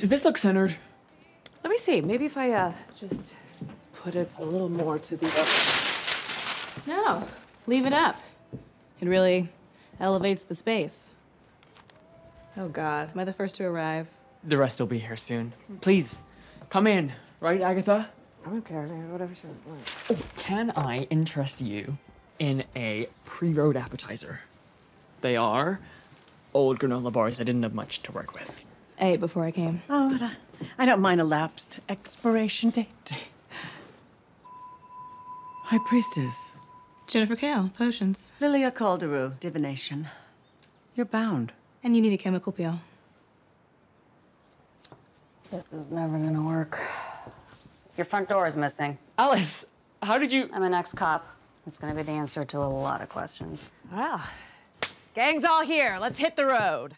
Does this look centered? Let me see. Maybe if I uh, just put it a little more to the. No, leave it up. It really elevates the space. Oh God. Am I the first to arrive? The rest will be here soon. Please, come in. Right, Agatha? I don't care. man, Whatever. she wants. Can I interest you in a pre-road appetizer? They are old granola bars I didn't have much to work with. I ate before I came. Oh, but I, I don't mind a lapsed expiration date. High Priestess, Jennifer Kale, potions. Lilia Calderu, divination. You're bound. And you need a chemical peel. This is never gonna work. Your front door is missing. Alice, how did you? I'm an ex-cop. It's gonna be the answer to a lot of questions. Well, gang's all here. Let's hit the road.